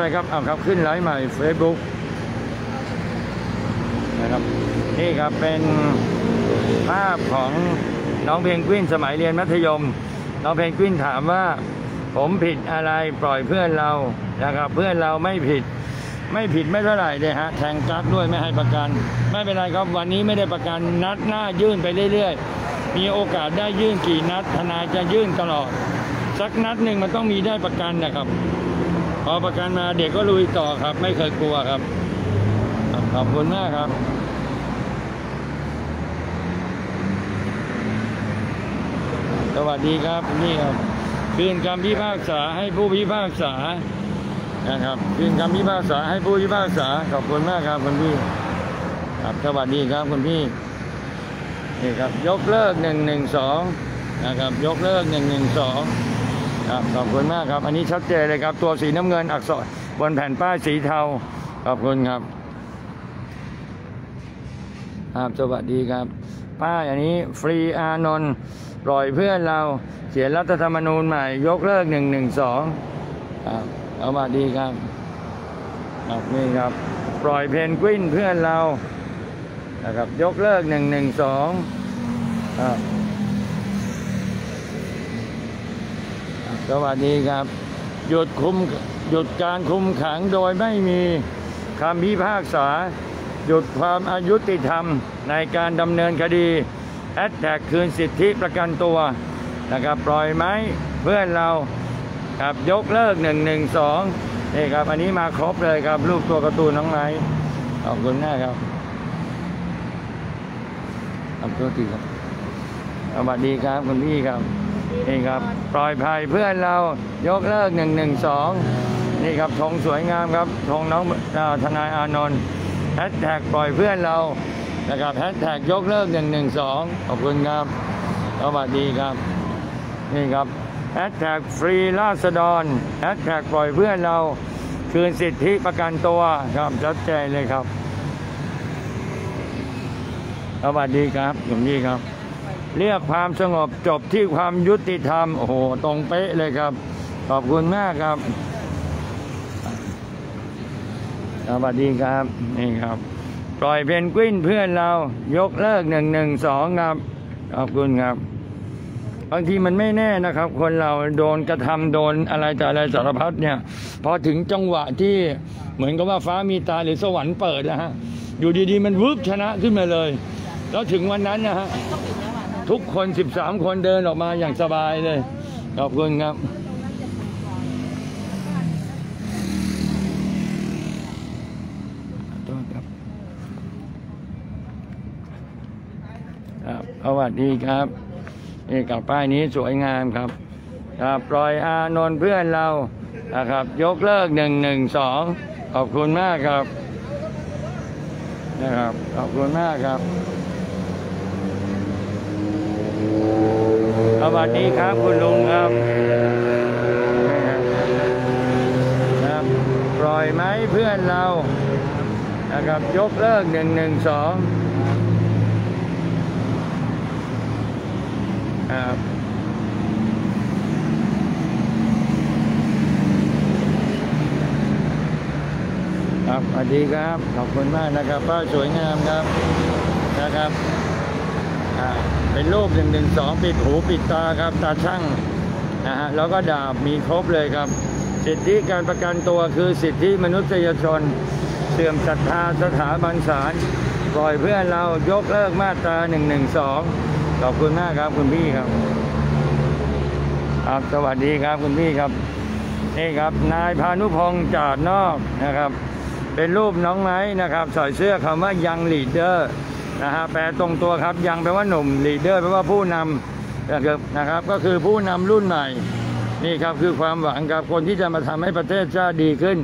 ใช่ครับเอาครับขึ้นไลฟ์ใหม่ Facebook นะครับนี่ครับเป็นภาพของน้องเพนกวินสมัยเรียนมัธยม น้องเพนกวินถามว่า ผมผิดอะไรปล่อยเพื่อนเรานะครับเพื่อนเราไม่ผิด ไม่ผิดไม่เท่าไหร่เลยฮะแทงกักด้วยไม่ให้ประกัน ไม่เป็นไรครับวันนี้ไม่ได้ประกันนัดหน้ายื่นไปเรื่อยๆ มีโอกาสได้ยื่นกี่นัดทนายจะยื่นตลอด สักนัดหนึ่งมันต้องมีได้ประกันนะครับ พอประกันมาเด็กก็ลุยต่อครับ ไม่เคยกลัวครับ ขอบคุณมากครับสวัสดีครับนี่ครับคืนคำพิพากษาให้ผู้พิพากษานะครับคืนคำพิพากษาให้ผู้พิพากษาขอบคุณมากครับคุณพี่ครับสวัสดีครับคุณพี่นี่ครับยกเลิกหนึ่งหนึ่งสองนะครับยกเลิกหนึ่งหนึ่งสอง ครับขอบคุณมากครับ อันนี้ชัดเจนเลยครับ ตัวสีน้ำเงินอักษรบนแผ่นป้ายสีเทา ขอบคุณครับ ครับสวัสดีครับ ป้ายอันนี้ฟรีอานนท์ปล่อยเพื่อนเราเขียนรัฐธรรมนูญใหม่ ยกเลิกหนึ่งหนึ่งสองครับสวัสดีครับครับนี่ครับ ปล่อยเพนกวินเพื่อนเรานะครับยกเลิกหนึ่งหนึ่งสองครับ สวัสดีครับ หยุดคุมหยุดการคุมขังโดยไม่มีคำพิพากษา หยุดความอายุติธรรมในการดำเนินคดีแอดแท็กคืนสิทธิประกันตัวนะครับปล่อยไหมเพื่อนเราครับยกเลิกหนึ่งหนึ่งสองนี่ครับ อันนี้มาครบเลยครับรูปตัวการ์ตูนน้องไม้ขอบคุณมากครับขอบคุณทีครับสวัสดีครับคุณพี่ครับ นี่ครับปล่อยภัยเพื่อนเรายกเลิกหนึ่งหนึ่งสองนี่ครับธงสวยงามครับธงน้องทนายอานนท์แฮชแท็กปล่อยเพื่อนเรานะครับแฮชแท็กยกเลิกหนึ่งหนึ่งสองขอบคุณครับสวัสดีครับ นี่ครับแฮชแท็กฟรีราษฎรแฮชแท็กปล่อยเพื่อนเราคืนสิทธิประกันตัวครับชัดเจนเลยครับสวัสดีครับผมนี่ครับ เรียกความสงบจบที่ความยุติธรรม โอ้โห ตรงเป๊ะเลยครับ ขอบคุณมากครับ สวัสดีครับ นี่ครับ ปล่อยเพนกวินเพื่อนเรายกเลิกหนึ่งหนึ่งสองครับ ขอบคุณครับ บางทีมันไม่แน่นะครับ คนเราโดนกระทำโดนอะไรแต่อะไรสารพัดเนี่ย พอถึงจังหวะที่เหมือนกับว่าฟ้ามีตาหรือสวรรค์เปิดนะฮะ อยู่ดีๆ มันวืบชนะขึ้นมาเลย แล้วถึงวันนั้นนะฮะ ทุกคน 13 คนเดินออกมาอย่างสบายเลย ขอบคุณครับโทษครับครับสวัสดีครับนี่กับป้ายนี้สวยงามครับครับปล่อยอานนท์เพื่อนเรานะครับ ยกเลิกหนึ่งหนึ่งสองขอบคุณมากครับ นะครับ ขอบคุณมากครับ วัสดีครับคุณลุงครับครับ ปล่อยไหมเพื่อนเรานะครับยกเลิกหนึ่งหนึ่งสองครับครับสวัสดีครับ ขอบคุณมากนะครับป้าสวยงามครับนะครับ เป็นรูปหนึ่งหนึ่งสองปิดหูปิดตาครับ ตาช่างนะฮะแล้วก็ดาบมีครบเลยครับ สิทธิการประกันตัวคือสิทธิมนุษยชน เสื่อมศรัทธาสถาบันศาลปล่อยเพื่อนเรายกเลิกมาตรา1นึขอบคุณมากครับคุณพี่ครับครับสวัสดีครับคุณพี่ครับนี่ครับ นายภาณุพงศ์จาดนอกนะครับ เป็นรูปน้องไมค์นะครับใส่เสื้อคำว่า young leader นะฮะแปลตรงตัวครับ young แปลว่าหนุ่ม leader แปลว่าผู้นำำนะครับนะครับ ก็คือผู้นำรุ่นใหม่นี่ครับคือความหวังครับคนที่จะมาทำให้ประเทศชาติดีขึ้น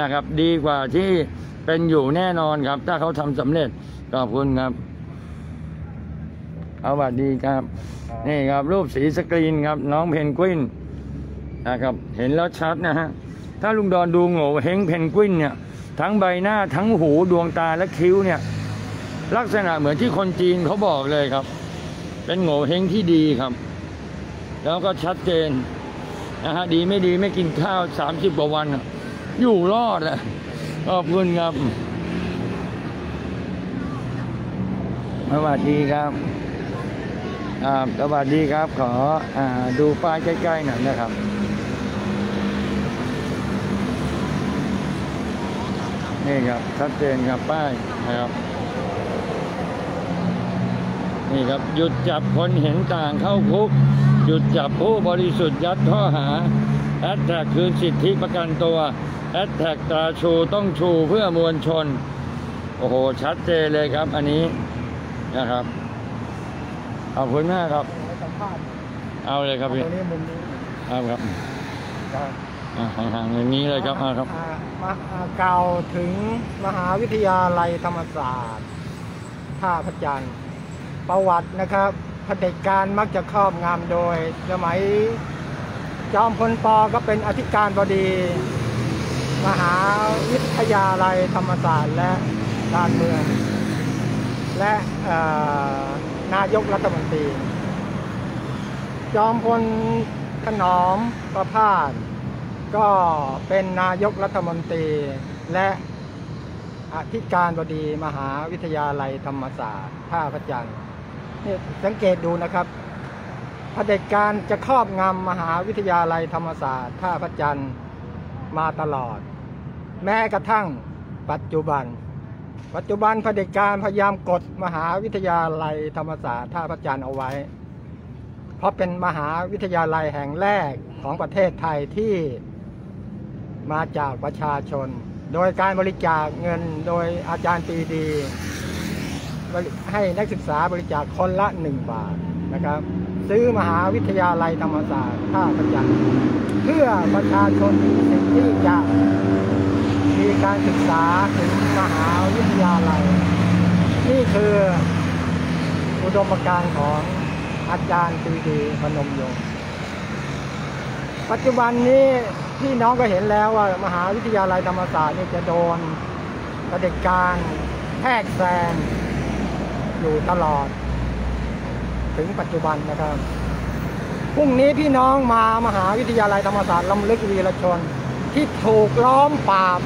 นะครับ ดีกว่าที่เป็นอยู่แน่นอนครับ ถ้าเขาทำสำเร็จขอบคุณครับสวัสดีครับ นี่ครับรูปสีสกรีนครับ น้องเพนกวินนะครับเห็นแล้วชัดนะฮะถ้าลุงดอนดูโง่เฮงเพนกวินเนี่ยทั้งใบหน้าทั้งหูดวงตาและคิ้วเนี่ย ลักษณะเหมือนที่คนจีนเขาบอกเลยครับ เป็นโง่เฮงที่ดีครับ แล้วก็ชัดเจนนะฮะดีไม่ดีไม่กินข้าว30กว่าวัน อยู่รอดอะขอบคุณครับสวัสดีครับอ่าสวัสดีครับ ขออาดูป้ายใกล้ๆหน่อยนะครับนี่ครับชัดเจนครับป้ายนะครับ นี่ครับหยุดจับคนเห็นต่างเข้าคุก หยุดจับผู้บริสุทธิ์ยัดข้อหาแอดแท็กคืนสิทธิประกันตัวแอดแท็กตราชูต้องชูเพื่อมวลชน โอ้โห ชัดเจนเลยครับ อันนี้นะครับขอบคุณมากครับ เอาเลยครับพี่งนี้มุมนี้เอาครับครับห่างๆอย่างนี้เลยครับเอาครับมากล่าวถึงมหาวิทยาลัยธรรมศาสตร์ท่าพระจันทร์ ประวัตินะครับเผด็จการมักจะครอบงำโดย สมัยจอมพลปก็เป็นอธิการบดี มหาวิทยาลัยธรรมศาสตร์และการเมือง และนายกรัฐมนตรี จอมพลถนอมประพาสก็เป็นนายกรัฐมนตรี และอธิการบดีมหาวิทยาลัยธรรมศาสตร์ท่าพระจันทร์ นี่สังเกตดูนะครับพเด็จการจะครอบงำมหาวิทยาลัยธรรมศาสตร์ท่าพระจันทร์มาตลอด แม้กระทั่งปัจจุบัน ปัจจุบันพเด็จการพยายามกดมหาวิทยาลัยธรรมศาสตร์ท่าพระจันทร์เอาไว้ เพราะเป็นมหาวิทยาลัยแห่งแรกของประเทศไทยที่มาจากประชาชน โดยการบริจาคเงินโดยอาจารย์ปีดี ให้นักศึกษาบริจาคคนละหนึ่งบาทนะครับ ซื้อมหาวิทยาลัยธรรมศาสตร์ท่าพระจันทร์เพื่อประชาชนมีสิทธิ์ที่จะมีการศึกษาถึงมหาวิทยาลัย นี่คืออุดมการณ์ของอาจารย์ปรีดีพนมยงค์ปัจจุบันนี้พี่น้องก็เห็นแล้วว่ามหาวิทยาลัยธรรมศาสตร์นี่จะโดนกระเด็จการแทรกแซง อยู่ตลอด ถึงปัจจุบันนะครับพรุ่งนี้พี่น้องมามหาวิทยาลัยธรรมศาสตร์ลำลึกวีรชน ที่ถูกล้อมปราบ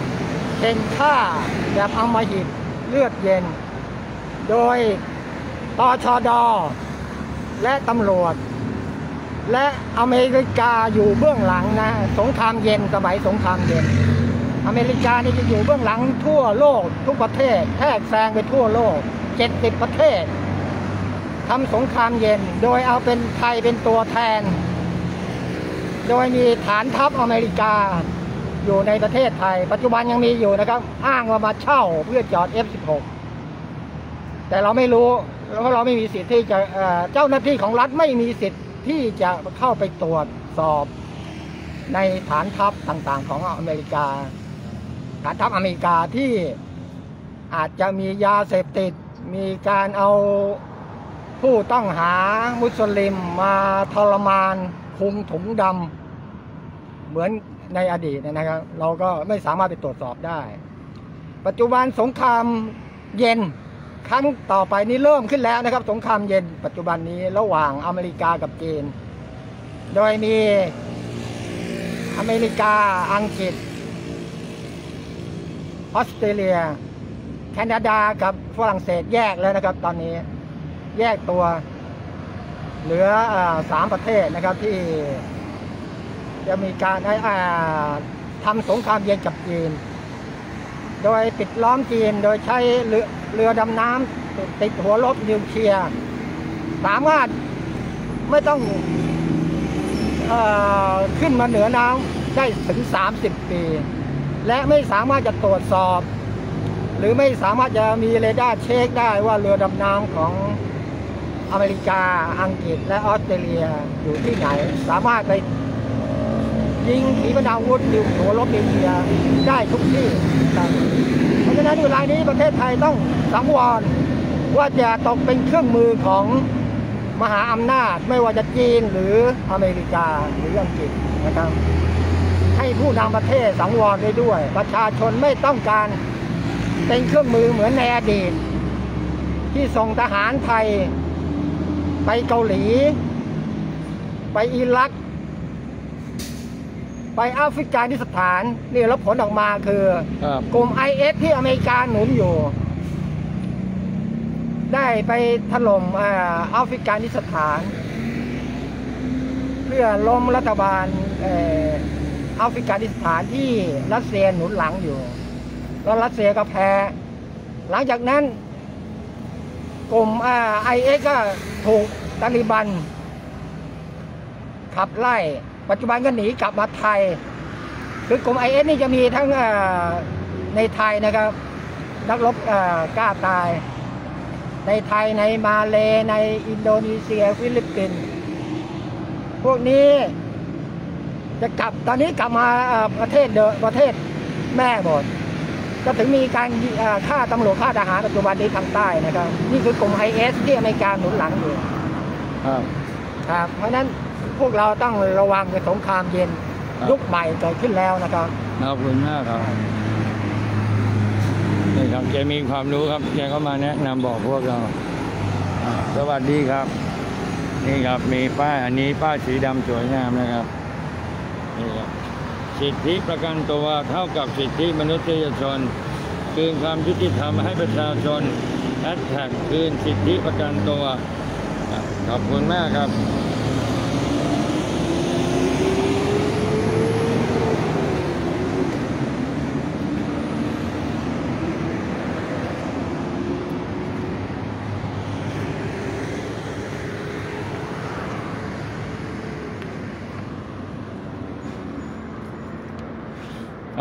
เป็นฆ่าแบบอำมหิตเลือดเย็น โดยตชด และตำรวจ และอเมริกาอยู่เบื้องหลังนะ สงครามเย็นสมัยสงครามเย็น อเมริกานี่จะอยู่เบื้องหลังทั่วโลกทุกประเทศแทรกแซงไปทั่วโลก 70 ประเทศทำสงครามเย็น โดยเอาเป็นไทยเป็นตัวแทน โดยมีฐานทัพอเมริกาอยู่ในประเทศไทย ปัจจุบันยังมีอยู่นะครับ อ้างว่ามาเช่าเพื่อจอด F16 แต่เราไม่รู้เพราะเราไม่มีสิทธิ์ที่จะเเจ้าหน้าที่ของรัฐไม่มีสิทธิ์ที่จะเข้าไปตรวจสอบในฐานทัพต่างๆ ของอเมริกา ฐานทัพอเมริกาที่อาจจะมียาเสพติด มีการเอาผู้ต้องหามุสลิมมาทรมานคุมถุงดำเหมือนในอดีตนะครับ เราก็ไม่สามารถไปตรวจสอบได้ ปัจจุบันสงครามเย็นครั้งต่อไปนี้เริ่มขึ้นแล้วนะครับ สงครามเย็นปัจจุบันนี้ระหว่างอเมริกากับจีน โดยมีอเมริกาอังกฤษออสเตรเลีย คนาดากับฝรั่งเศสแยกแล้วนะครับ ตอนนี้แยกตัว เหลือสามประเทศนะครับที่จะมีการให้อ่าทำสงครามเย็นกับจีน โดยปิดล้อมจีนโดยใช้เรือเรือดำน้ำติดหัวลบนิวเคลียร์สามารถไม่ต้องอขึ้นมาเหนือน้ำได้ถึง 30 ปี และไม่สามารถจะตรวจสอบ หรือไม่สามารถจะมีเรดาร์เช็คได้ว่าเรือดำน้ำของอเมริกาอังกฤษและออสเตรเลียอยู่ที่ไหน สามารถไปยิงขีปนาวุธนิวหัวรบนิวเคลียร์ได้ทุกที่ครับเพราะฉะนั้นเวลานี้ประเทศไทยต้องสังวรว่าจะตกเป็นเครื่องมือของมหาอำนาจไม่ว่าจะจีนหรืออเมริกาหรืออังกฤษนะครับ ให้ผู้นำประเทศสังวรได้ด้วย ประชาชนไม่ต้องการ เป็นเครื่องมือเหมือนในอดีต ที่ส่งทหารไทย ไปเกาหลี ไปอิรัก ไปแอฟริกานิสถานนี่แล้วผลออกมาคือครับกลุ่ม IS ที่อเมริกาหนุนอยู่ ได้ไปถล่มอ่าแอฟริกานิสถาน เพื่อล้มรัฐบาลเอ่อแอฟริกานิสถานที่รัสเซียหนุนหลังอยู่ แล้วรัสเซียก็แพ้ หลังจากนั้น กลุ่มไอเอก็ถูกตาลิบัน ขับไล่ ปัจจุบันก็หนีกลับมาไทย คือกลุ่มไอเอสนี่จะมีทั้งในไทยนะครับ นักรบกล้าตาย ในไทยในมาเลในอินโดนีเซียฟิลิปปินส์พวกนี้จะกลับตอนนี้กลับมาประเทศเดประเทศแม่หมด ก็ถึงมีการยิเอ่อฆ่าตำรวจฆ่าทหารปัจจุบันนี้ทางใต้นะครับ นี่คือกลุ่มไอเอสที่อเมริกาหนุนหลังอยู่ครับครับ เพราะฉะนั้นพวกเราต้องระวังในสงครามเย็นครับยุคใหม่เกิดขึ้นแล้วนะครับขอบคุณมากครับนี่ครับแกมีความรู้ครับแกก็มาแนะนำบอกพวกเราอ่าสวัสดีครับ นี่ครับมีป้ายอันนี้ป้ายสีดำสวยงามนะครับนี่ครับ สิทธิประกันตัวเท่ากับสิทธิมนุษยชน คืนความยุติธรรมให้ประชาชนแฮชแท็กคืนสิทธิประกันตัว ขอบคุณมากครับ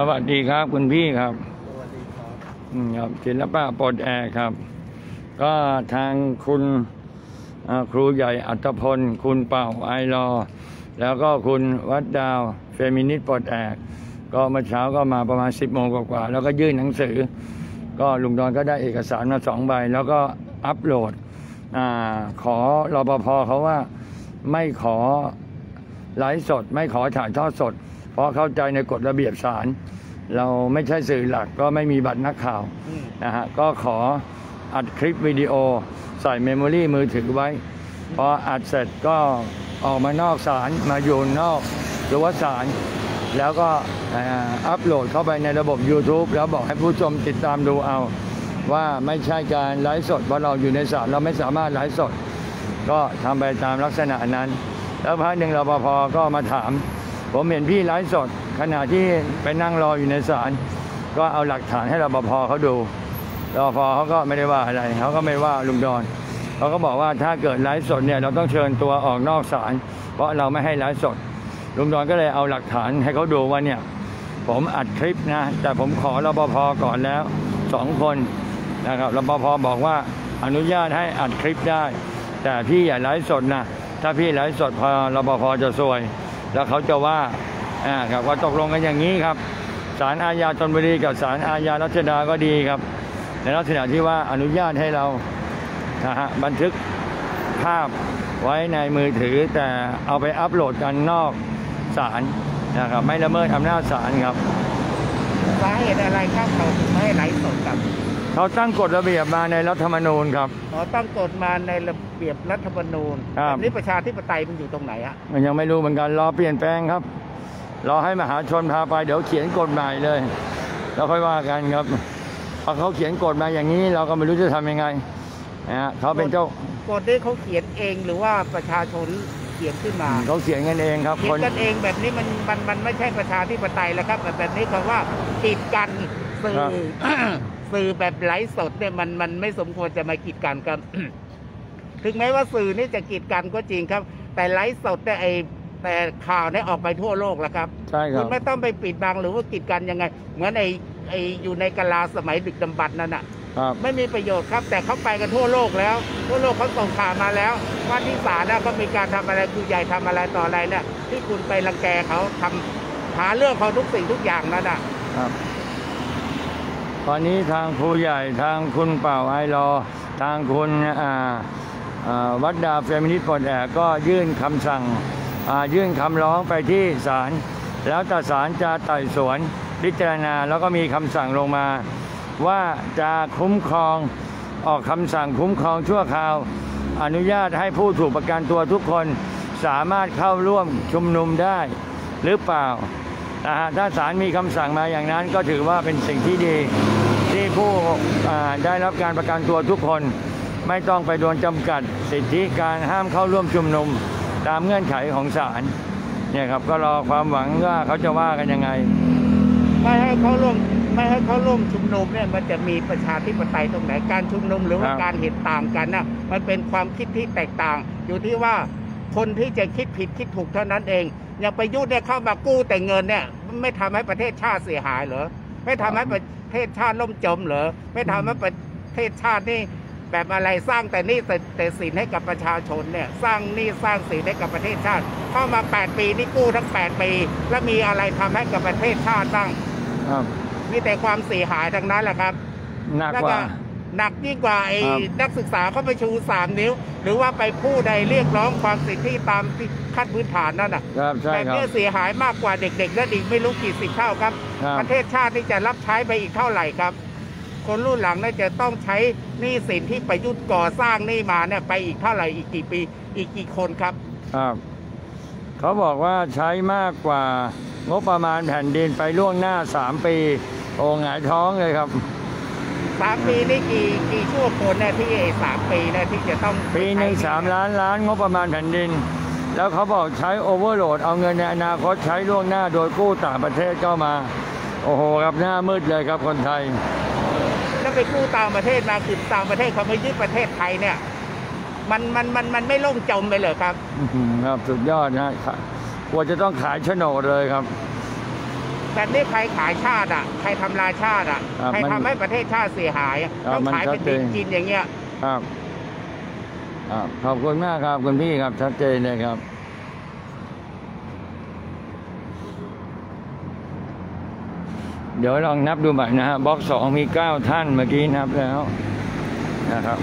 วัสดีครับคุณพี่ครับอืมครับศิลปะปลดแอร์ครับ ก็ทางคุณครูใหญ่อัตพล คุณเป่าไอรอ แล้วก็คุณวัดดาวเฟมินิสต์ปลดแอกก็เมื่อเช้าก็มาประมาณ 10โมงกว่าๆแล้วก็ยื่นหนังสือ ก็ลุงดอนก็ได้เอกสารมาสองใบ แล้วก็อัปโหลดอขอรปภเขาว่าไม่ขอไลฟ์สด ไม่ขอถ่ายทอดสด เพราะเข้าใจในกฎระเบียบศาล เราไม่ใช่สื่อหลักก็ไม่มีบัตรนักข่าวนะฮะก็ขออัดคลิปวิดีโอใส่เมมโมรี่มือถือไว้ พออัดเสร็จก็ออกมานอกศาลมาอยู่นอกรั้วศาลแล้วก็เอ่ออัปโหลดเข้าไปในระบบ YouTube แล้วบอกให้ผู้ชมติดตามดูเอา ว่าไม่ใช่การไลฟ์สดเพราะเราอยู่ในศาลเราไม่สามารถไลฟ์สด ก็ทำไปตามลักษณะนั้น แล้วพักหนึ่งรปภก็มาถาม ผมเห็นพี่ไลฟ์สด ขณะที่ไปนั่งรออยู่ในศาลก็เอาหลักฐานให้รปภเขาดูรอพอเขาก็ไม่ได้ว่าอะไรเขาก็ไม่ว่าลุงดอนเขาก็บอกว่าถ้าเกิดไลฟ์สดเนี่ยเราต้องเชิญตัวออกนอกศาลเพราะเราไม่ให้ไลฟ์สด ลุงดอนก็เลยเอาหลักฐานให้เขาดูว่าเนี่ยผมอัดคลิปนะ แต่ผมขอรปภก่อนแล้วสองคนนะครับรปภบอกว่าอนุญาตให้อัดคลิปได้ แต่พี่อย่าไลฟ์สดนะ ถ้าพี่ไลฟ์สดพอรปภจะซวย แล้วเขาจะว่า อ่าครับว่าตกลงกันอย่างนี้ครับศาลอาญาธนบุรีกับศาลอาญารัชดาก็ดีครับ ในลักษณะที่ว่าอนุญาตให้เรานะฮะบันทึกภาพไว้ในมือถือแต่เอาไปอัปโหลดกันนอกศาลนะครับไม่ละเมิดอำนาจศาลครับสาเหตุอะไรครับเขาถึงไม่ให้ไลฟ์สดครับเขาตั้งกฎระเบียบมาในรัฐธรรมนูญครับขอตั้งกฎมาในระเบียบรัฐธรรมนูญครับแบบนี้ประชาธิปไตยมันอยู่ตรงไหนอะมันยังไม่รู้เหมือนกันรอเปลี่ยนแปลงครับ รอให้มหาชนพาไปเดี๋ยวเขียนกฎหมายเลย แล้วค่อยว่ากันครับพอเขาเขียนกฎมาอย่างนี้ เราก็ไม่รู้จะทำยังไงนะฮะเขาเป็นเจ้ากฎนี้เขาเขียนเองหรือว่าประชาชนเขียนขึ้นมาเขาเขียนกันเองครับเขีคยนนกันเองแบบนี้มันมันมันไม่ใช่ประชาธิปไตยแล้วครับแต่แบบนี้คำว่ากีดกันสื่อสื่อแบบไลฟ์สดเนี่ยมันมันไม่สมควรจะมากีดกันครับ ถึงแม้ว่าสื่อนี่จะกีดกันก็จริงครับ แต่ไลฟ์สดแต่ไอ แต่ข่าวเนี่ยออกไปทั่วโลกแล้วครับใช่คคุรัณบไม่ต้องไปปิดบังหรือว่ากีดกันยังไง เหมือนไอไออยู่ในกาลาสมัยดึกดำบรรพ์นั่นน่ะ ครับ ไม่มีประโยชน์ครับ แต่เขาไปกันทั่วโลกแล้ว ทั่วโลกเขาส่งข่าวมาแล้ว ว่าที่ศาลน่ะก็มีการทำอะไรครูใหญ่ทำอะไรต่ออะไรเนี่ยที่คุณไปรังแกเขาทำหาเรื่องเขาทุกสิ่งทุกอย่างนั่นน่ะ ครับ ตอนนี้ทางครูใหญ่ทางคุณเป่าไอรอทางคุณอ่าอ่าวัดดาเฟมินิสต์ปลดแอกก็ยื่นคำสั่งอ่า ยื่นคำร้องไปที่ศาลแล้วแต่ศาลจะไต่สวนพิจารณา แล้วก็มีคำสั่งลงมา ว่าจะคุ้มครองออกคำสั่งคุ้มครองชั่วคราว อนุญาตให้ผู้ถูกประกันตัวทุกคนสามารถเข้าร่วมชุมนุมได้หรือเปล่านะฮะถ้าศาลมีคำสั่งมาอย่างนั้นก็ถือว่าเป็นสิ่งที่ดี ที่ผู้ได้รับการประกันตัวทุกคน ไม่ต้องไปโดนจำกัดสิทธิการห้ามเข้าร่วมชุมนุม ตามเงื่อนไขของศาลเนี่ยครับก็รอความหวังว่าเขาจะว่ากันยังไง ไม่ให้เขาร่วมไม่ให้เขาร่วมชุมนุมเนี่ยมันจะมีประชาธิปไตยตรงไหนการชุมนุมหรือว่าครับ การเห็นต่างกันน่ะมันเป็นความคิดที่แตกต่าง อยู่ที่ว่าคนที่จะคิดผิดคิดถูกเท่านั้นเองอย่างประยุทธ์เนี่ยเข้ามากู้แต่เงินเนี่ยไม่ทำให้ประเทศชาติเสียหายเหรอไม่ทำให้ประเทศชาติล่มจมเหรอไม่ทำให้ประเทศชาตินี่ แบบอะไรสร้างแต่หนี่แต่แต่สินให้กับประชาชนเนี่ยสร้างหนี่สร้างสินให้กับประเทศชาติ เข้ามา 8 ปีนี่กู้ทั้ง 8 ปี แล้วมีอะไรทำให้กับประเทศชาติบ้างครับมีแต่ความเสียหายทั้งนั้นแหละครับหนักแล้วกว่าหนักยิ่งกว่าไอ้ครับนักศึกษาเขาไปชูสามนิ้ว หรือว่าไปพูดใดเรียกร้องความสิทธิตามที่ขั้นพื้นฐานนั่นน่ะครับใช่แต่ครับเนี่ยเสียหายมากกว่าเด็กๆและอีกไม่รู้กี่สิบเท่าครับครับประเทศชาติที่จะรับใช้ไปอีกเท่าไหร่ครับ คนรุ่นหลังเนี่ยจะต้องใช้หนี้สินที่ประยุทธ์ก่อสร้างหนี่มาเนี่ยไปอีกเท่าไหร่อีกกี่ปีอีกกี่คนครับ ครับ เขาบอกว่าใช้มากกว่างบประมาณแผ่นดินไปล่วงหน้า 3 ปี โอ้หงายท้องเลยครับสามปีนี่กี่กี่ชั่วคนเนี่ยที่ไอ้สามปีเนี่ยที่จะต้องปีหนึ่งใช้สามล้านล้านงบประมาณแผ่นดิน แล้วเขาบอกใช้โอเวอร์โหลดเอาเงินในอนาคตใช้ล่วงหน้าโดยกู้ต่างประเทศเข้ามา โอ้โหครับหน้ามืดเลยครับคนไทย แล้วไปกู้ต่างประเทศมาคือต่างประเทศเขาไม่ยึดประเทศไทยเนี่ย มันมันมันมันไม่ล่มจมไปเลยครับอื้อหือครับสุดยอดนะฮะกลัวจะต้องขายโฉนดเลยครับแบบนี้ใครขายชาติอะใครทำลายชาติอะครับใครมันทำให้ประเทศชาติเสียหายอะครับต้องมันขายเป็นชัดเจดินนกินอย่างเงี้ยครับครับขอบคุณมากครับคุณพี่ครับชัดเจนเลยครับ เดี๋ยวลองนับดูใหม่นะฮะบล็อกสองมีเก้าท่านเมื่อกี้นับแล้วนะครับ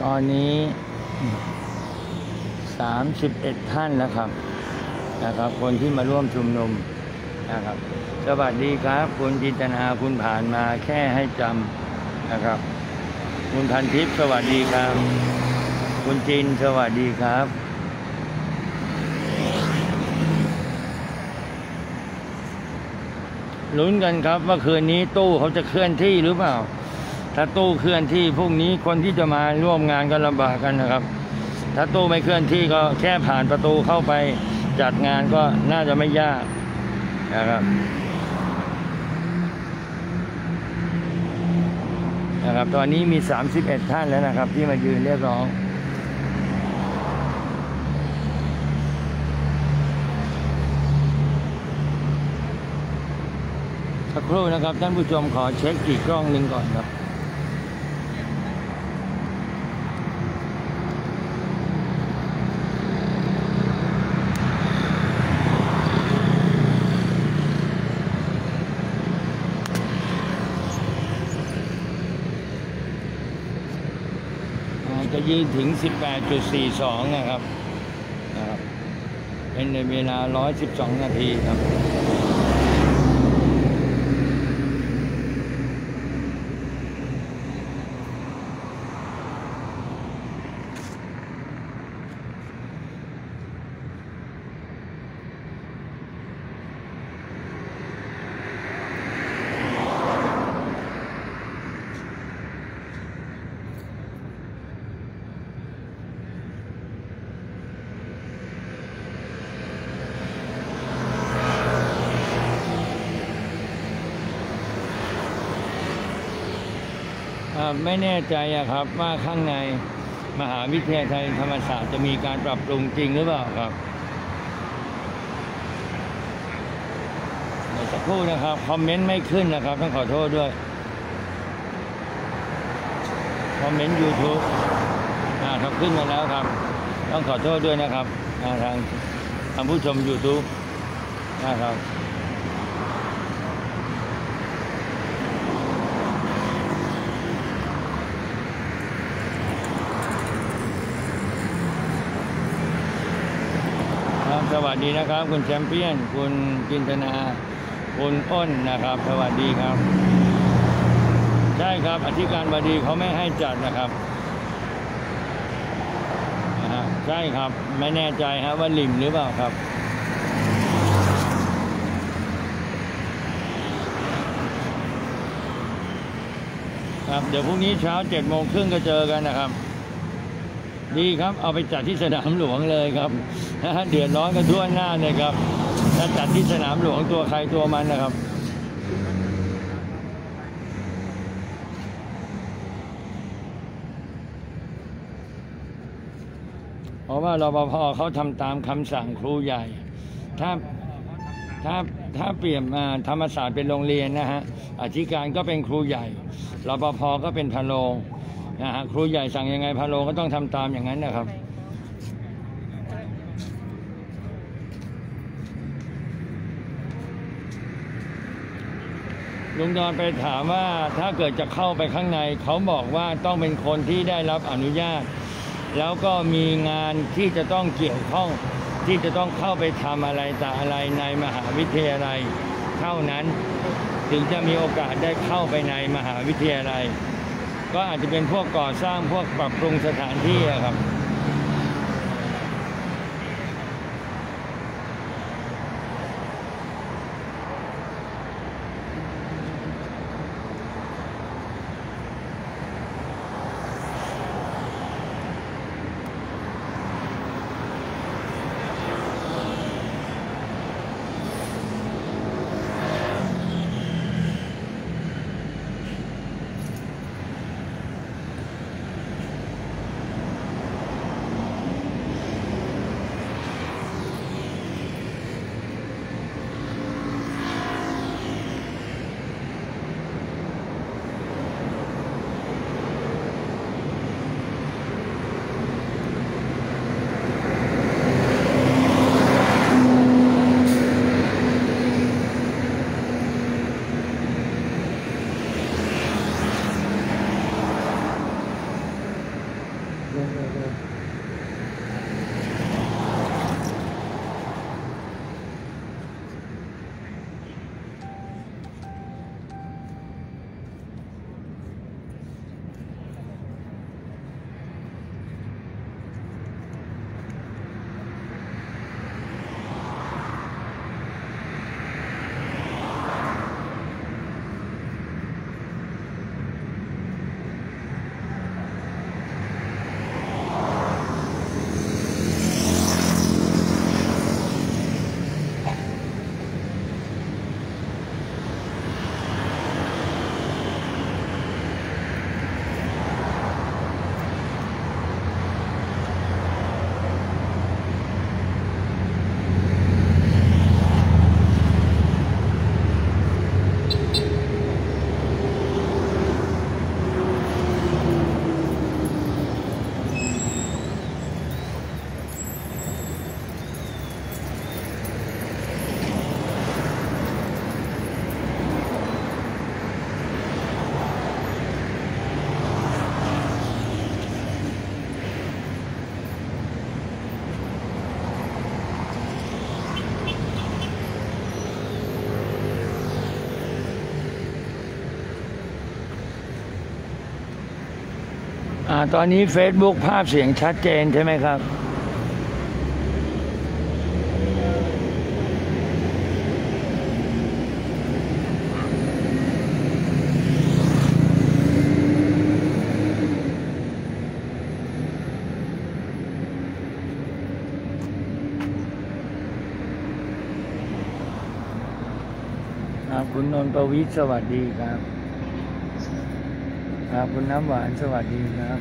ตอนนี้31ท่านแล้วครับนะครับ คนที่มาร่วมชุมนุมนะครับ สวัสดีครับ คุณจินตนาคุณผ่านมาแค่ให้จำนะครับ คุณพันทิพย์สวัสดีครับ คุณจินสวัสดีครับลุ้นกันครับว่าคืนนี้ตู้เขาจะเคลื่อนที่หรือเปล่า ถ้าตู้เคลื่อนที่พรุ่งนี้คนที่จะมาร่วมงานก็ลำบากกันนะครับ ถ้าตู้ไม่เคลื่อนที่ก็แค่ผ่านประตูเข้าไปจัดงานก็น่าจะไม่ยากนะครับนะครับ ตอนนี้มี 31 ท่านแล้วนะครับ ที่มายืนเรียกร้องสักครู่นะครับ ท่านผู้ชมขอเช็คอีกกล้องหนึ่งก่อนครับ อ่าจะยืน ถึง 18.42 นะครับนะครับเป็นในเวลา 112 นาทีครับ ไม่แน่ใจอะครับว่าข้างในมหาวิทยาลัยธรรมศาสตร์จะมีการปรับปรุงจริงหรือเปล่าครับสักครู่นะครับ คอมเมนต์ไม่ขึ้นนะครับ ต้องขอโทษด้วย คอมเมนต์ YouTube อ่าครับขึ้นมาแล้วครับ ต้องขอโทษด้วยนะครับทางทางผู้ชม YouTube นะครับ ครับส วัสดีนะครับ คุณแชมเปี้ยน คุณจินตนา คุณอ้นนะครับ สวัสดีครับ ใช่ครับ อธิการบดีเขาไม่ให้จัดนะครับใช่ครับ ไม่แน่ใจฮะว่าลิมหรือเปล่าครับครับเดี๋ยวพรุ่งนี้เช้าเจ็ดโมงครึ่งก็เจอกันนะครับ ดีครับ เอาไปจัดที่สนามหลวงเลยครับ นะฮะเดือดร้อนกันทั่วหน้าเลยครับถ้าจัดที่สนามหลวงตัวใครตัวมันนะครับเพราะว่ารปภเขาทำตามคำสั่งครูใหญ่ ถ้าถ้าถ้าเปลี่ยนมาธรรมศาสตร์เป็นโรงเรียนนะฮะอธิการก็เป็นครูใหญ่รปภก็เป็นพะโลงนะฮะครูใหญ่สั่งยังไงพะโลงก็ต้องทำตามอย่างนั้นนะครับ ลุงดอนไปถามว่าถ้าเกิดจะเข้าไปข้างใน เขาบอกว่าต้องเป็นคนที่ได้รับอนุญาต แล้วก็มีงานที่จะต้องเกี่ยวข้อง ที่จะต้องเข้าไปทำอะไรแต่อะไรในมหาวิทยาลัย เท่านั้น ถึงจะมีโอกาสได้เข้าไปในมหาวิทยาลัย ก็อาจจะเป็นพวกก่อสร้างพวกปรับปรุงสถานที่ครับ อ่ ตอนนี้ Facebook ภาพเสียงชัดเจนใช่ไหมครับ ครับคุณนนท์ประวิทย์สวัสดีครับครับคุณน้ำหวานสวัสดีครับ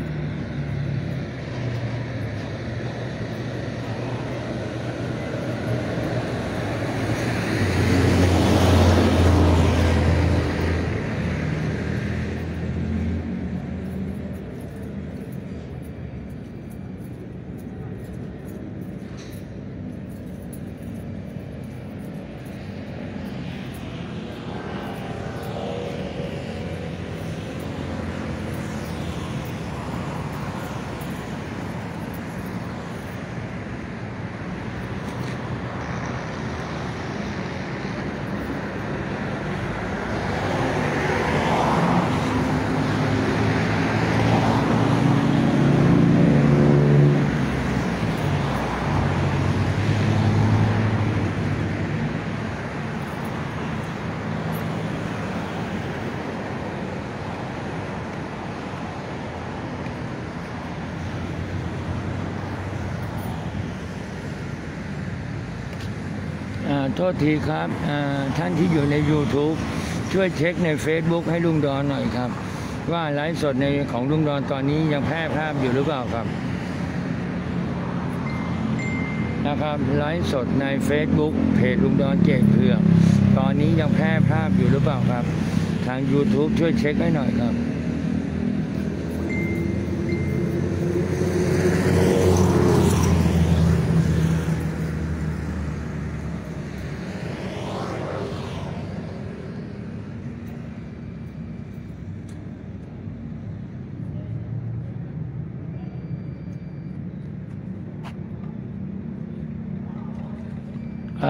อ่า โทษทีครับท่านที่อยู่ใน YouTube ช่วยเช็คใน Facebook ให้ลุงดอนหน่อยครับ ว่าไลฟ์สดในของลุงดอนตอนนี้ยังแพร่ภาพอยู่หรือเปล่าครับ นะครับไลฟ์สดใน Facebook เพจลุงดอนเกตเผือตอนนี้ยังแพร่ภาพอยู่หรือเปล่าครับ ทาง YouTube ช่วยเช็คให้หน่อยครับ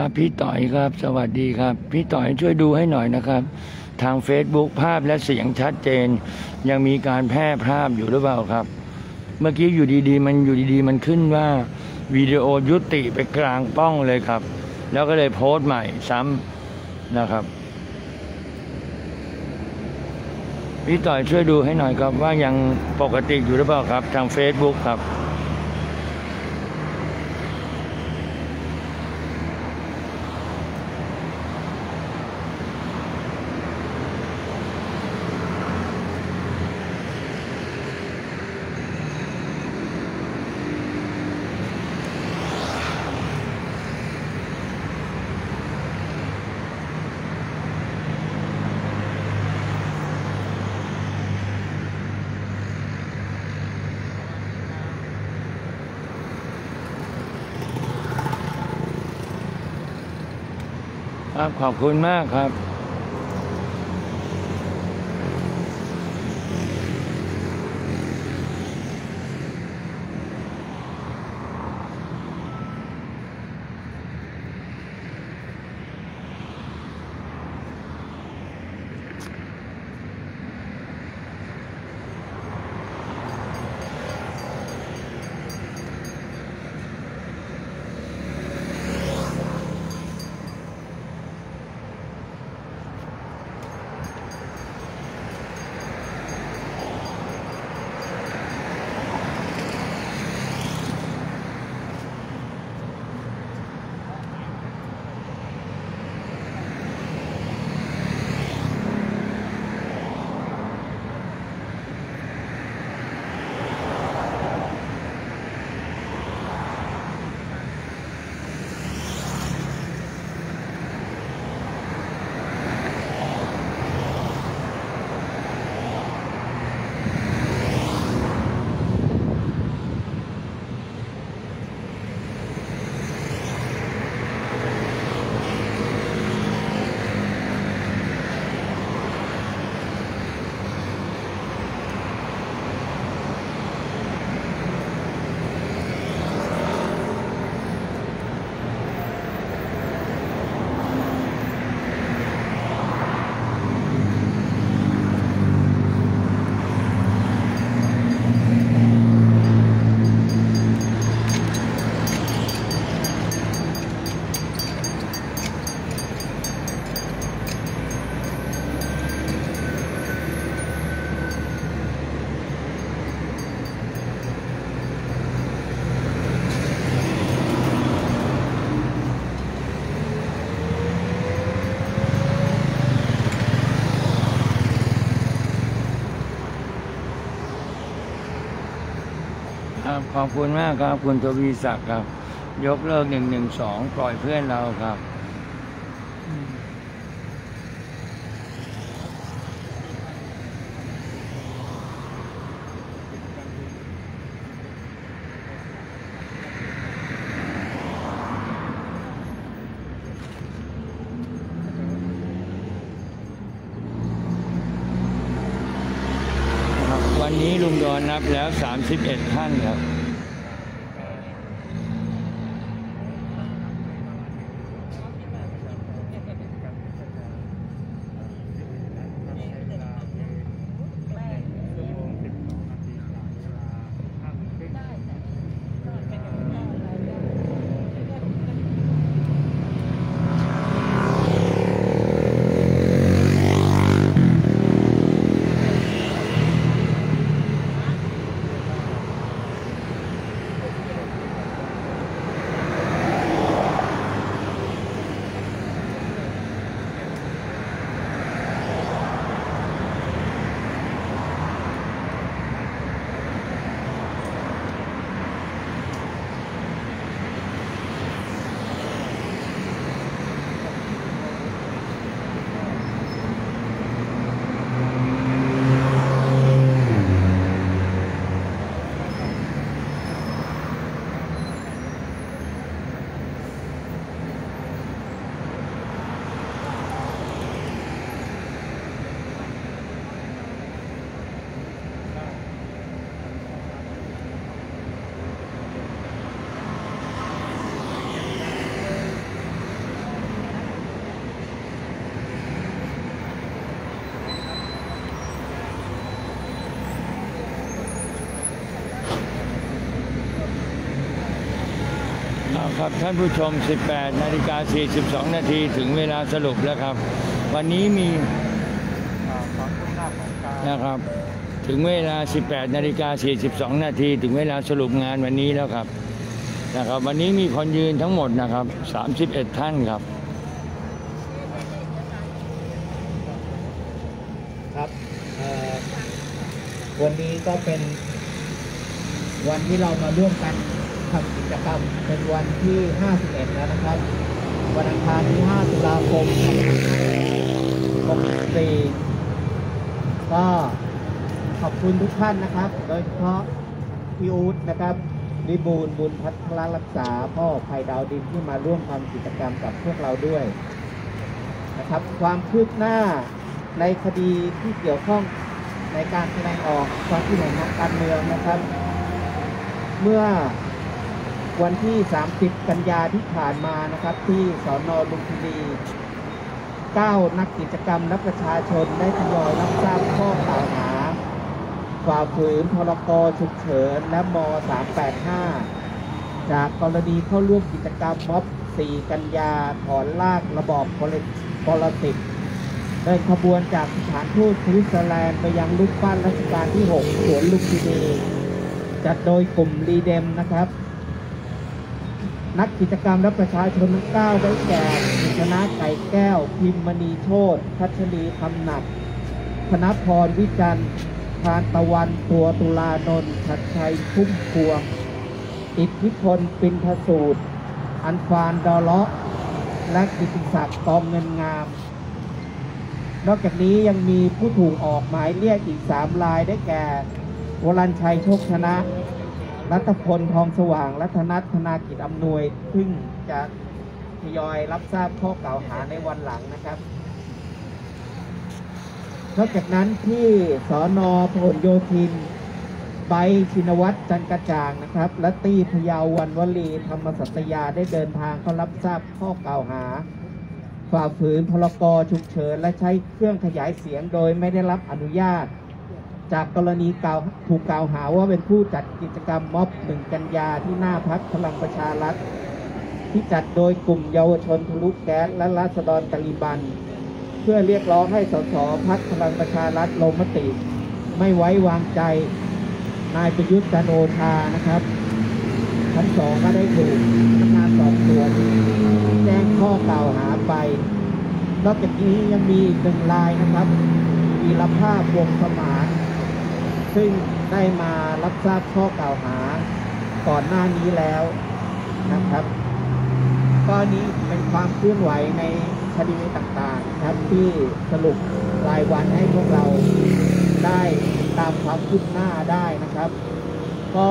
ครับ พี่ต่อยครับ สวัสดีครับ พี่ต่อยช่วยดูให้หน่อยนะครับ ทาง Facebook ภาพและเสียงชัดเจน ยังมีการแพร่ภาพอยู่หรือเปล่าครับ เมื่อกี้อยู่ดีๆ มันอยู่ดีๆ มันขึ้นว่าวิดีโอยุติไปกลางป้องเลยครับ แล้วก็เลยโพสต์ใหม่ซ้ำนะครับ พี่ต่อยช่วยดูให้หน่อยครับว่ายังปกติอยู่หรือเปล่าครับ ทาง Facebook ครับ ครับขอบคุณมากครับ ขอบคุณมากครับ คุณทวีศักดิ์ครับ ยกเลิกหนึ่งหนึ่งสองปล่อยเพื่อนเราครับวันนี้ลุงดอนนับแล้ว 31 ท่านครับ ครับท่านผู้ชม 18 นาฬิกา 42 นาทีถึงเวลาสรุปแล้วครับ วันนี้มีความคืบหน้นะครับ ถึงเวลา 18 นาฬิกา 42 นาทีถึงเวลาสรุปงานวันนี้แล้วครับนะครับ วันนี้มีคนยืนทั้งหมดนะครับ 31 ท่านครับ ครับวันนี้ก็เป็นวันที่เรามาร่วมกัน จกรรมเป็นวันที่ 51 แล้วนะครับ วันอังคารที่ 5 ตุลาคม 64 ก็ขอบคุณทุกท่านนะครับ โดยเฉพาะพี่อู๊ดนะครับวิบูลบุญพัฒนรักษา พ่อภัยดาวดินที่มาร่วมทำกิจกรรมกับพวกเราด้วยนะครับ ความคืบหน้าในคดีที่เกี่ยวข้องในการแสดงออกความคิดเห็นทางการเมืองนะครับ เมื่อ วันที่ 30 กันยาที่ผ่านมานะครับ ที่สอนอลุมพินี9นักกิจกรรมและประชาชนได้ทยอยรับทราบข้อกล่าวหาฝ่าฝืนพรกฉุกเฉินและม 385 จากกรณีเข้าร่วมกิจกรรมม็อบ 4 กันยาถอนรากระบอบปรปรสิตเดินขบวนจากสถานทูตสวิตเซอร์แลนด์ไปยังรูปปั้นรัชกาลที่ 6 สวนลุมพินีจัดโดยกลุ่ม REDEM นะครับ นักกิจกรรมและประชาชนทั้งเก้าได้แก่ชนะไก่แก้ว พิมมณีโชตพัชรีคำหนักธนพรวิจันทร์ทานตะวันตัวตุลานนท์ชัดชัยพุ่มพวง อิทธิพลปินทสูตร อันฟานดอเลาะ และกิติศักดิ์กองเงินงาม นอกจากนี้ยังมีผู้ถูกออกหมายเรียกอีกสามรายได้แก่วรัญชัยโชคชนะ รัตพลทองสว่าง รัตนัทธนากิจอำนวยซึ่งจะทยอยรับทราบข้อกล่าวหาในวันหลังนะครับ นอกจากนั้นที่สอนอพหลโยธิน ใบชินวัตรจันกระจ่างนะครับ และตี้พยาววันวลีธรรมสัตยาได้เดินทางเข้ารับทราบข้อกล่าวหา ฝ่าฝืนพรกฉุกเฉินและใช้เครื่องขยายเสียงโดยไม่ได้รับอนุญาต จากกรณีกล่าวถูกกล่าวหาว่าเป็นผู้จัดกิจกรรมม็อบหนึ่งกันยาที่หน้าพักพลังประชารัฐ ที่จัดโดยกลุ่มเยาวชนทะลุแก๊สและราษฎรตาลิบัน เพื่อเรียกร้องให้สสพักพลังประชารัฐลงมติ ไม่ไว้วางใจ นายประยุทธ์จันโอชานะครับทั้งสองก็ได้ถูกพนักงานสอบสวนแจ้งข้อกล่าวหาไป นอกจากนี้ยังมีอีกหนึ่งรายนะครับวีรภาพวงสมาน ซึ่งได้มารับทราบข้อกล่าวหาก่อนหน้านี้แล้วนะครับก็นี้เป็นความเคลื่อนไหวในคดีต่างๆครับที่สรุปรายวันให้พวกเราได้ติดตามความคืบหน้าได้นะครับ ก็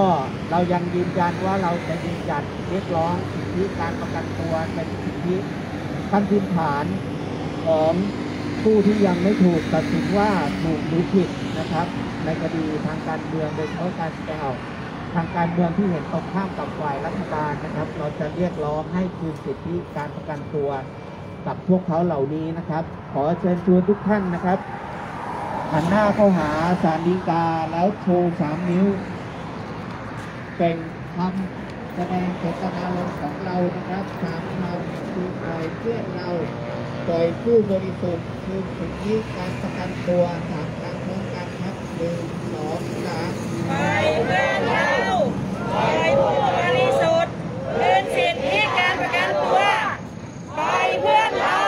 เรายังยืนยันว่าเราจะยืนยันเรียกร้องสิทธิการประกันตัวเป็นสิทธิขั้นพื้นฐานของผู้ที่ยังไม่ถูกตัดสินว่าถูกหรือผิดนะครับ ในคดีทางการเมืองโดยเฉพาะการแสดงออกทางการเมืองที่เห็นตรงข้ามกับฝ่ายรัฐบาลนะครับ เราจะเรียกร้องให้คืนสิทธิการประกันตัวกับพวกเขาเหล่านี้นะครับ ขอเชิญชวนทุกท่านนะครับหันหน้าเข้าหาสารดีกาแล้วโชว์สามนิ้ว เป็นคำแสดงเจตนารมณ์ของเรานะครับสามคำคือปล่อยเพื่อนเราปล่อยผู้บริสุทธิ์คือสิทธิการประกันตัวสามครั้งพร้อมกั นึ่งสองสามปเพื่อนเราไปผู้บริสุทธิ์คืนสิทธิการประกันตัวไปเพื่อนเรา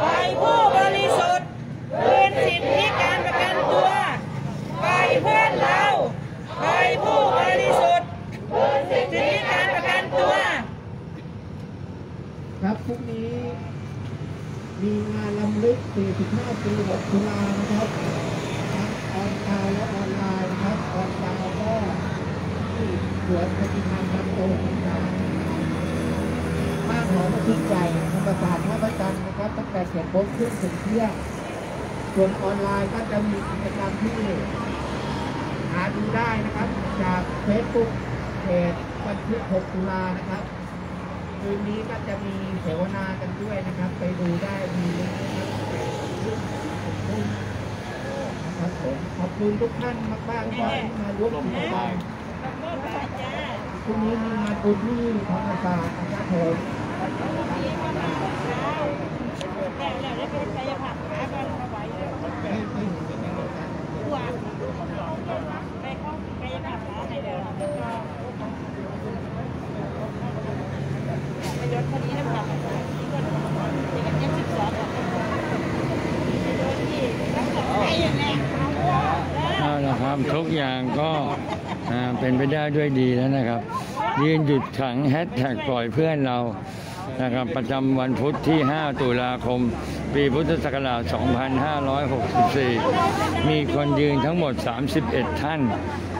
ไปผู้บริสุทธิ์คืนสิทธิการประกันตัวไปเพื่อนเราไปผู้บริสุทธิ์คืนสิทธิการประกันตัว ครับพรุ่งนี้มีงานลำลึก 45 ปี 6 ตุลานะครับ ออนไลน์และออนไลน์นะครับออนไลน์ก็ที่สวนปฏิมาบางโตนะครับบ้านหอมทิ้งใจธรรมศาสตร์ท่าพระจันทร์นะครับตั้งแต่เจ็ดโมงครึ่งถึงเที่ยงส่วนออนไลน์ก็จะมีกิจกรรมที่หาดูได้นะครับ จากเฟซบุ๊กเพจวันที่ 6 ตุลานะครับคืนนี้ก็จะมีเสวนากันด้วยนะครับ ไปดูได้มีลิงก์นะครับนะครับผม ขอบคุณทุกท่านมากๆที่มาร่วมกิจกรรมพรุ่งนี้มีงานบุญที่ธรรมศาสตร์นะครับผมแล้วได้เป็นกายภาพขาก่ เอาละครับทุกอย่างก็เป็นไปได้ด้วยดีแล้วนะครับ ยืนหยุดขังแฮชแท็กปล่อยเพื่อนเรานะครับประจำวันพุธที่ 5 ตุลาคม ปีพุทธศักราช 2564 มีคนยืนทั้งหมด 31 ท่าน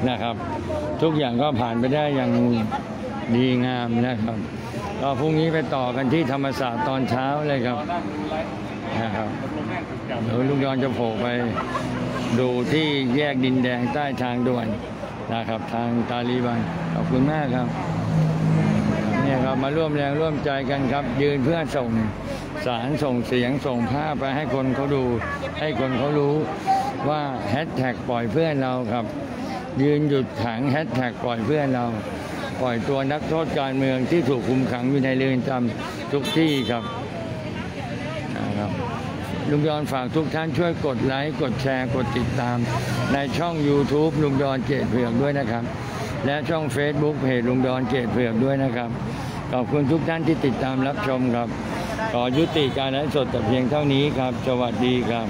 นะครับ ทุกอย่างก็ผ่านไปได้อย่างดีงามนะครับก็พรุ่งนี้ไปต่อกันที่ธรรมศาสตร์ตอนเช้าเลยครับนะครับเดี๋ยวลุงยอนจะโผล่ไป ดูที่แยกดินแดงใต้ทางด่วนนะครับ ทางตาลีบันขอบคุณมากครับเนี่ยครับมาร่วมแรงร่วมใจกันครับ ยืนเพื่อส่งสารส่งเสียงส่งภาพไปให้คนเขาดู ให้คนเขารู้ว่าแฮชแท็กปล่อยเพื่อนเราครับ ยืนหยุดขังแฮชแท็กปล่อยเพื่อนเราปล่อยตัวนักโทษการเมืองที่ถูกคุมขังอยู่ในเรือนจำทุกที่ครับนะครับ ลุงยอนฝากทุกท่านช่วยกดไลค์ กดแชร์ กดติดตาม ในช่อง YouTube ลุงยอนเกตเผือกด้วยนะครับ และช่อง Facebook เพจลุงยอนเกตเผือกด้วยนะครับ ขอบคุณทุกท่านที่ติดตามรับชมครับ ขอยุติการไลฟ์สดแต่เพียงเท่านี้ครับ สวัสดีครับ